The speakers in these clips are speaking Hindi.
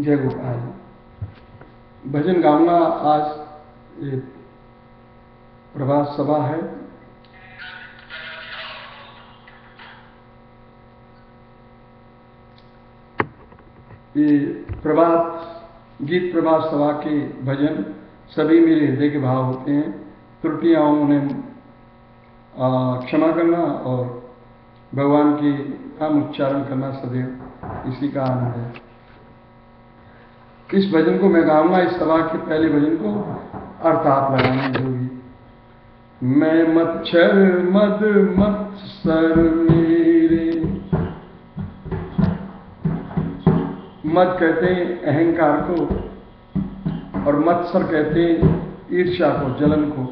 जय गोपाल। भजन गाऊँगा आज ये प्रभात सभा है। ये प्रभात, गीत प्रभात सभा के भजन सभी मेरे हृदय के भाव होते हैं। त्रुटियाँ उन्हें क्षमा करना और भगवान की नाम उच्चारण करना सदैव इसी का आनंद है। इस भजन को मैं गाऊँगा? इस सभा के पहले भजन को अर्थात लगाने होगी। मैं मच्छर, मद मत्सर मेरे। मद कहते हैं अहंकार को और मत्सर कहते हैं ईर्ष्या को, जलन को।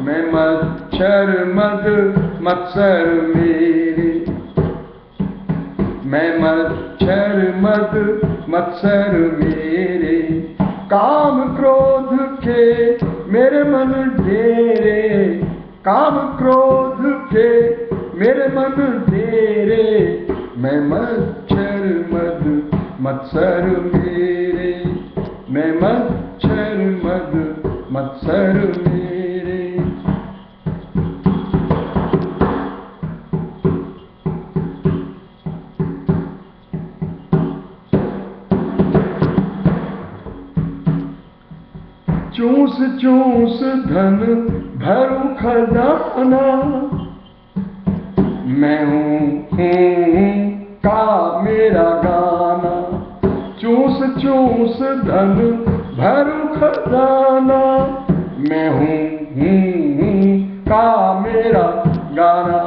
मैं मच्छर, मद मत्सर मेरे। मैं मच्छर मद मत्सर मेरे। काम क्रोध के मेरे मन डेरे काम क्रोध के मेरे मन डेरे मैं मच्छर मद मत्सर मेरे। मैं मच्छर मद मत्सर मेरे। चूस चूस धन भरू खजाना मैं हूँ हूँ, का मेरा गाना। चूस चूस धन भरू खजाना। मैं हूँ हूँ का मेरा गाना।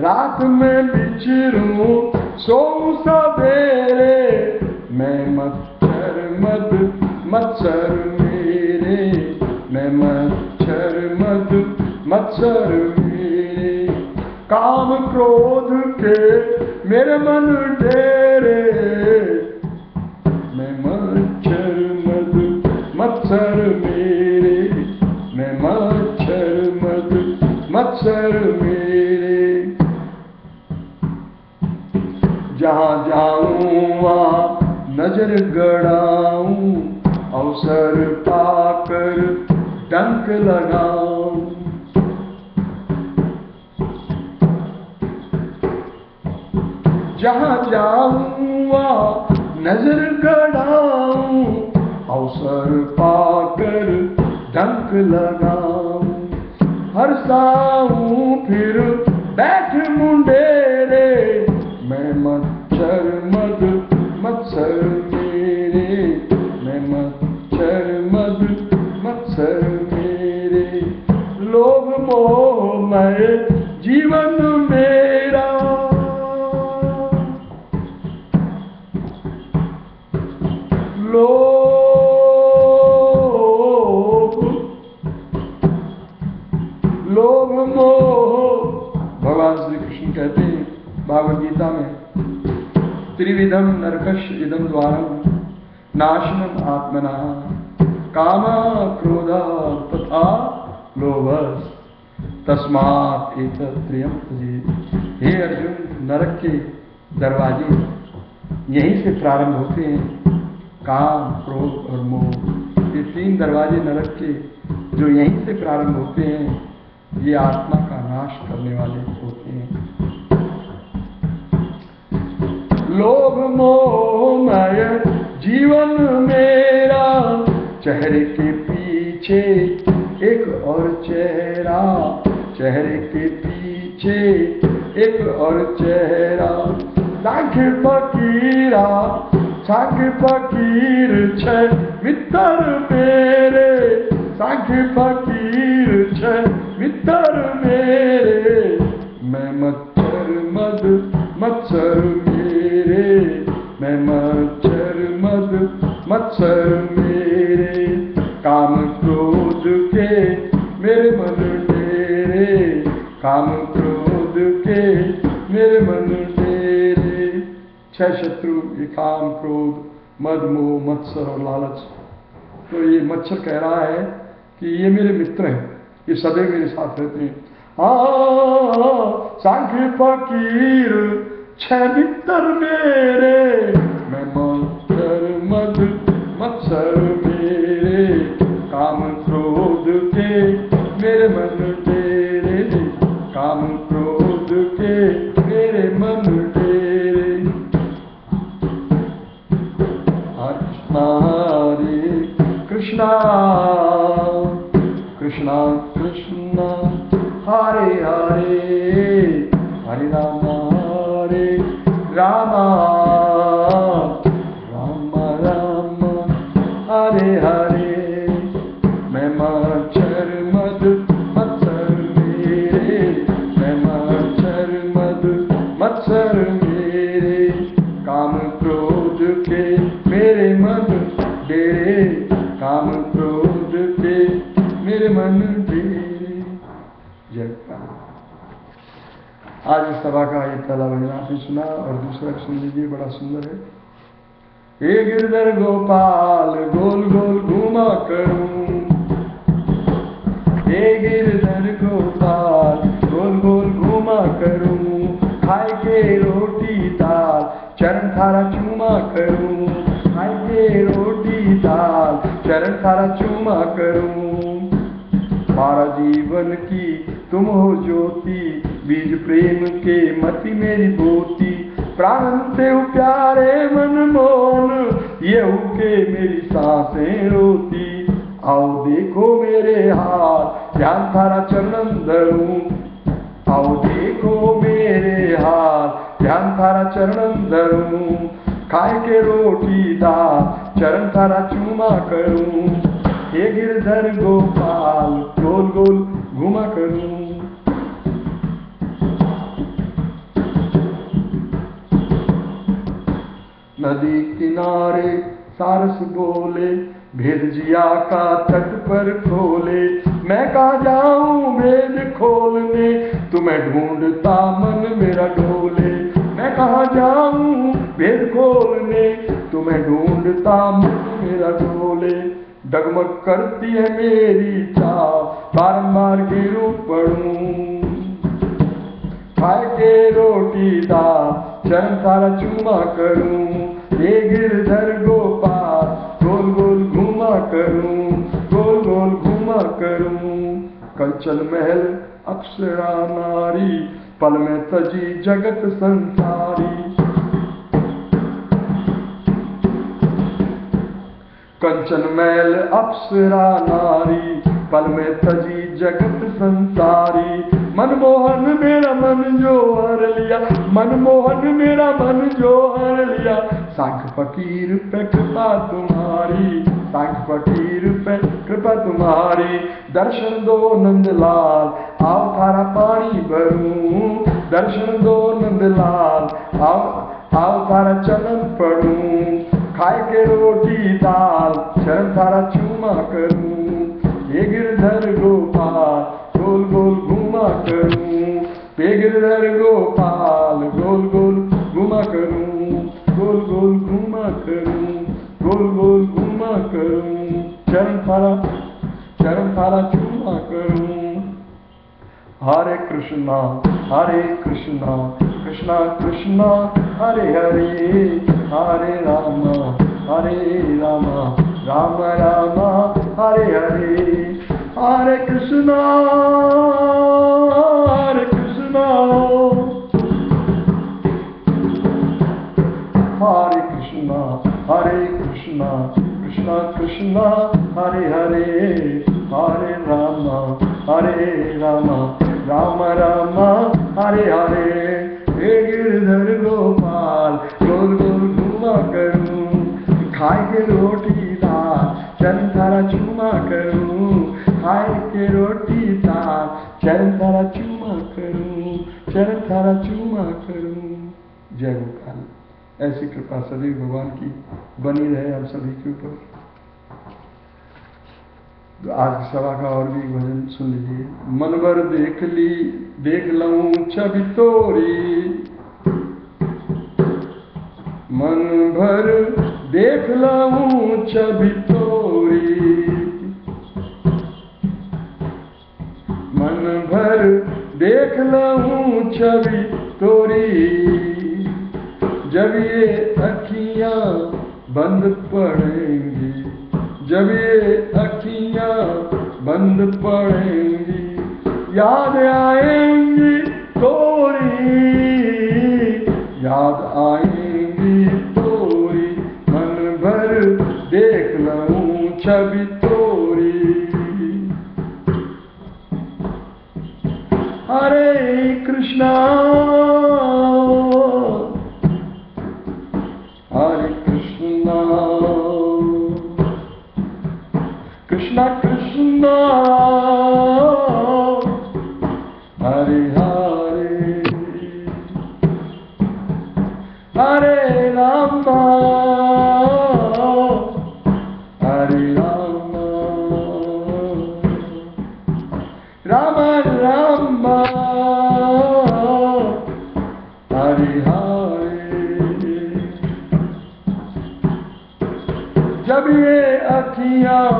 रात में बिचरू सो सवेरे। मैं मच्छर मद, मच्छर मेरे मैं मच्छर मद मच्छर मेरे काम क्रोध के मेरे मन डेरे। मैं मच्छर मद मच्छर मेरे। मैं मच्छर मद मच्छर मेरे। जहाँ जाऊँ, वहाँ नज़र गड़ाऊं, अवसर पाकर डंक लगाऊँ जहाँ जाऊँ वहाँ नज़र गड़ाऊं, अवसर पाकर डंक लगाऊँ। हर साऊं फिर बैठ मुंडेरे, मैं मच्छर नाशनम आत्मना। काम क्रोध तथा लोभस। तस्मात एक हे अर्जुन, नरक के दरवाजे, यहीं से प्रारंभ होते हैं। काम, क्रोध और मोह। ये तीन दरवाजे नरक के, जो यहीं से प्रारंभ होते हैं, ये आत्मा का नाश करने वाले होते हैं। लोभ मोहमय जीवन मेरा चेहरे के पीछे एक और चेहरा, चेहरे के पीछे एक और चेहरा। लाख फकीरा, साख फकीर छ मित्र मेरे। साख फकीर छ मित्र मेरे। मैं मच्छर मद, मच्छर मेरे। मैं मच्छर मच्छर मेरे, काम क्रोध के मेरे मन डेरे। काम क्रोध के मेरे मन डेरे। छह शत्रु ये काम क्रोध मद मोह मत्सर और लालच। तो ये मच्छर कह रहा है कि ये मेरे मित्र हैं, ये सदैव मेरे साथ रहते हैं। सांख्य फकीर, छह मित्र मेरे। मैं मद मत्सर तेरे काम क्रोध के मेरे मन तेरे मत्सर मेरे काम क्रोध के मेरे मन डेरे काम क्रोध के मेरे मन डेरे काल। आज इस सभा का एक पहला भजन आपने सुना और दूसरा सुन लीजिए बड़ा सुंदर है हे गिरधर गोपाल गोल गोल घूमा करूँ हे गिरधर गोपाल गोल गोल रोटी दाल, चरण थारा चूमा करूँ। खाए के रोटी दाल, चरण थारा चूमा करूँ। मारा जीवन की तुम हो ज्योति, बीज प्रेम के मति मेरी बोती। प्राण से प्यारे मन मोहन ये के मेरी साँसें रोती। आओ देखो मेरे हाथ ध्यान थारा चरण धरूं। आओ देखो थारा चरण धरूं खाए के रोटी दाल चरण थारा चूमा करूँ। हे गिरधर गोपाल, गोल गोल घुमा करूँ। नदी किनारे सारस बोले, भेद जिया का तट पर खोले। मैं कहा जाऊँ भेद खोलने? तुम्हें ढूंढता मन मेरा मैं कहा जाऊँ? भेद खोलने, तुम्हें ढूंढता मेरा डोले डगमग करती है मेरी चाह, बारंबार गिरू पड़ू। खाए के रोटी दा, चरण सारा चूमा करूँ। ये गिरधर गोपाल, गोल गोल घूमा करूँ, गोल गोल घूमा करूँ। कंचन महल अक्षरा नारी पल में सजी जगत संसारी। कंचन मैल अप्सरा नारी, पल में तजी जगत संसारी। मनमोहन मेरा मन जो हर लिया, मनमोहन मेरा मन जो हर लिया। सांख फकीर पे कृपा तुम्हारी, सांख फकीर पे कृपा तुम्हारी। दर्शन दो नंदलाल, आओ थारा पानी भरूं। दर्शन दो नंदलाल, आओ आओ थारा चलन पढ़ूं। खाए के रोटी दाल चरण थारा चूमा करूँ। ये गिरधर गोपाल, गोल गोल घुमा करूँ। ये गिरधर गोपाल, गोल गोल घुमा करूँ। गोल गोल घुमा करूँ गोल गोल घुमा करूँ चरण थारा चरण थारा चूमा करूँ हरे कृष्णा हरे कृष्णा कृष्णा कृष्णा हरे हरे हरे राम हरे राम राम राम हरे हरे हरे कृष्णा कृष्णा, हरे हरे हरे राम हरे राम राम राम, हरे हरे। हे गिरधर गोपाल, गोल गोल घुमा करूँ खाए के रोटी दाल, चरण थारा चूमा करूँ खाए के रोटी दाल, चरण थारा चूमा करूँ, चरण थारा चूमा करूँ। जय गोपाल। ऐसी कृपा सभी भगवान की बनी रहे हम सभी के ऊपर। आज सभा का और भी भजन सुन लीजिए मन भर देख ली, देख लऊं छवि तोरी। मन भर देख लऊं छवि तोरी। मन भर देख लऊं छवि तोरी। जब ये अखियाँ बंद पड़ेंगी जब ये पड़ेंगी, याद आएँगी तोरी, याद आएँगी तोरी, मन भर देख लूँ छवि तोरी। हरे कृष्णा। राम राम राम हरे हरे। जब ये अखियाँ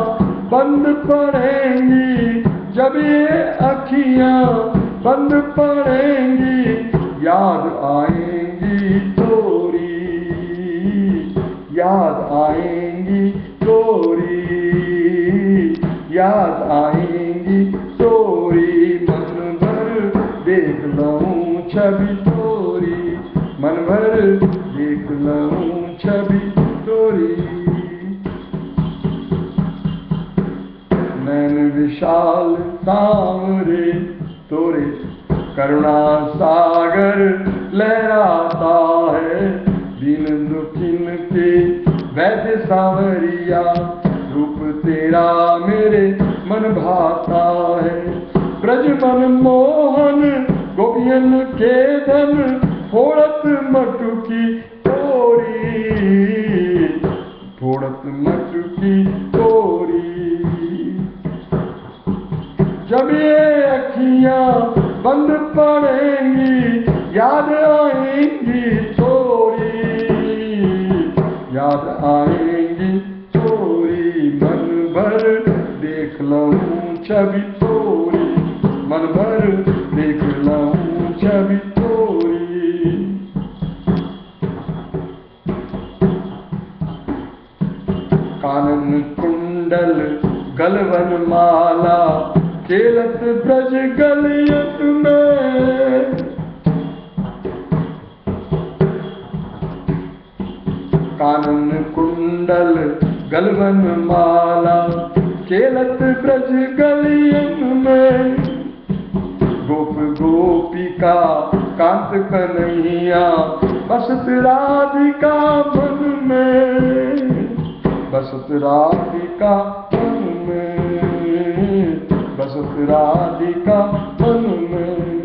बंद पड़ेंगी, जब ये अखियाँ बंद पड़ेंगी, याद आएँगी तोरी याद आएँगी याद आएँगी। तोरी मन भर देख लूँ, छवि तोरी मन भर देख लूँ, छवि तोरी नैन विशाल सामरे तोरे, करुणा भाता है। ब्रज मन मोहन गोपियन के धन फोड़त मटुकी छवि मन भर देख लूँ छवि थोड़ी कानन कुंडल गलवन माला खेलत ब्रज गलियत में कानन कुंडल गलवन माला खेलत ब्रज गलियन में। गोप गोपिका कांत कन्हैया, बसत राधिका मन में। बसत राधिका मन में। बसत राधिका मन में।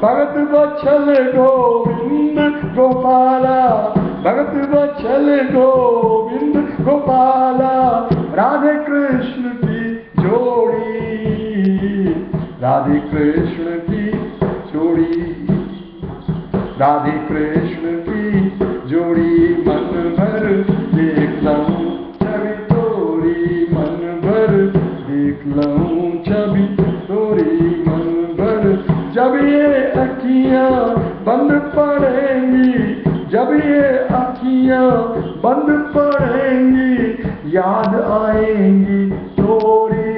भगत बच्छल गोविंद गोपाला, भगत बच्छल गोविंद गोपाला। राधे कृष्ण की जोड़ी, राधे कृष्ण की जोड़ी, राधे कृष्ण की जोड़ी, मन भर देख लूँ छवि तोरी, मन भर देख लूँ छवि तोरी, मन भर। जब ये अखियाँ बंद पड़ेंगी, जब ये अखियाँ बंद पड़ेंगी याद आएँगी तोरी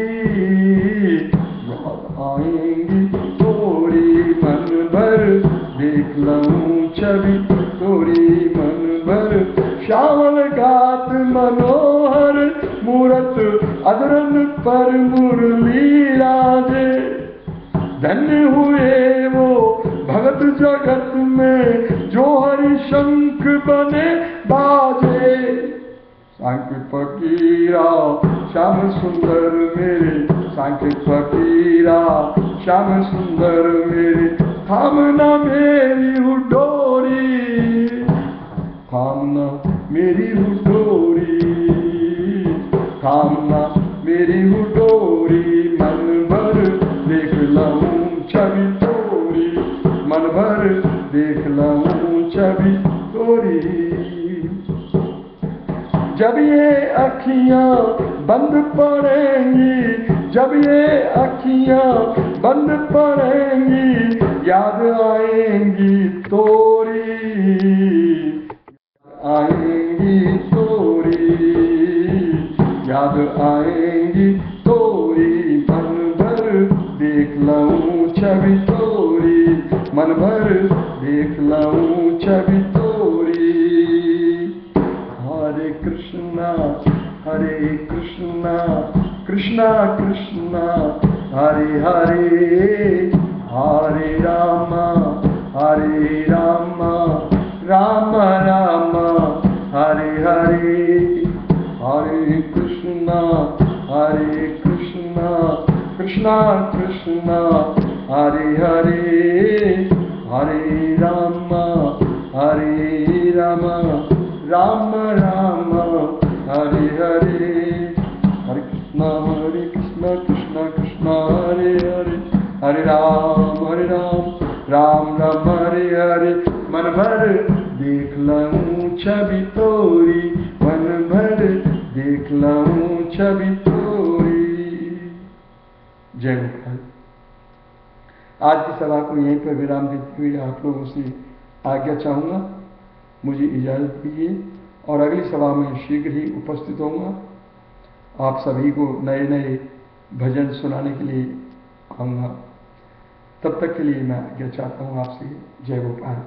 याद आएँगी तोरी मन भर देख लूँ छवि तोरी मन भर श्यामल घाट मनोहर, मूरत अदरन पर मुरली राजे। धन्य हुए वो भगत जगत में, जो हरि शंख बने बाजे। सांख्य फकीरा श्याम सुंदर मेरे सांख्य फकीरा श्याम सुंदर मेरे थामना मेरी अखियाँ बंद पड़ेंगी। जब ये अखियाँ बंद पड़ेंगी याद आएँगी। हरे राम राम राम हरे हरे हरे कृष्णा हरे कृष्णा कृष्णा कृष्णा हरे हरे हरे राम हरे राम राम राम हरे हरे हरे कृष्णा हरे कृष्णा कृष्णा कृष्णा हरे हरे हरे राम मन भर देख लूँ छवि तोरी। मन भर देख लूँ छवि तोरी। जय गोपाल। आज की सभा को यहीं पर विराम देते हुए आप लोगों से आज्ञा चाहूँगा, मुझे इजाज़त दीजिए और अगली सभा में शीघ्र ही उपस्थित होऊँगा। आप सभी को नए नए भजन सुनाने के लिए आऊँगा। तब तक के लिए मैं आज्ञा चाहता हूँ आपसे। जय गोपाल।